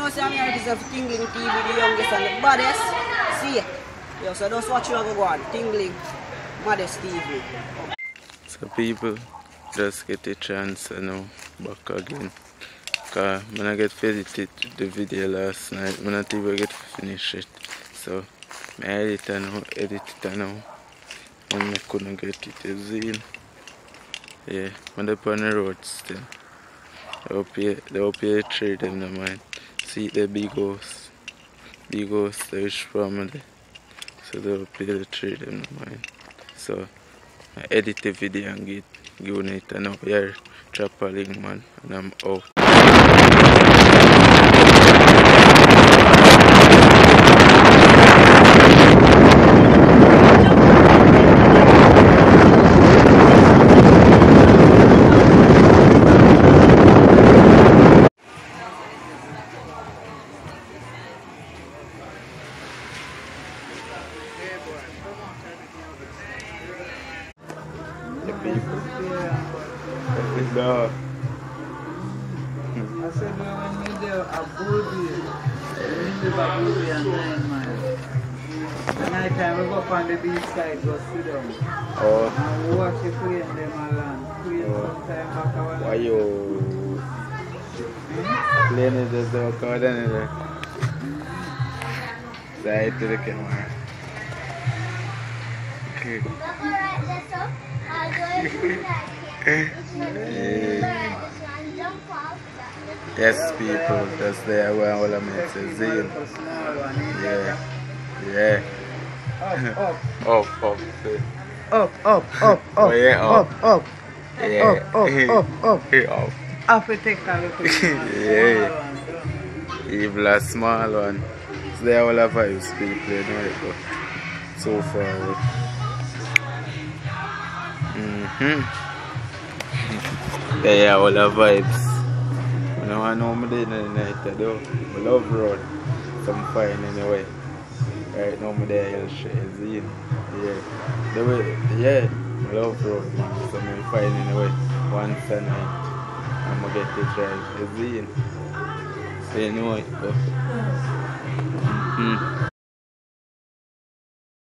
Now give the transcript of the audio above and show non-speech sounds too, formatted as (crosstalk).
know, see, I'm Tinglin TV, the youngest and the baddest. See, yo, so just watch you go on. Tinglin, Modest TV. So people just get a chance you know back again. Cause when I get edited the video last night, when I even get finish it. So I edit it now, edit it now. And I couldn't get it a zeal. Yeah, when they on the road still. They hope you, they hope you trade them the mind. See the big house. Big the rich family. So they hope you trade them the mind. So I edit the video and get given it Choppaling man and I'm out. The dog. I said you do a booty, you live a booty and nine miles. The night time we go up on the beach side, go sit down. Oh, And we watch the plane them a. Plane Oh. sometime back a while. why you playing it just and there? Uh, Say it to the camera. (laughs) Okay. Yes, people, that's there where all I make say zeal. For small one, eh? Yeah, yeah. Up, Up, up, say. up, up, up, up, Oh, yeah, up, up. up. Yeah. Up, up, up, up. Hey, up. Have to take a look at (laughs) Yeah. small one. don't Evil a small one. So they all have vibes people, you know it go so forward. Mm-hmm. yeah, yeah, all the vibes. You know, I know me day in the night, I do. I love road. Some fine anyway. Right now, me there, I'll share in. Yeah. The way, yeah, I love road, man. So, me fine anyway. Once a night. I'm gonna get to drive. See? So, you know it go. Mm.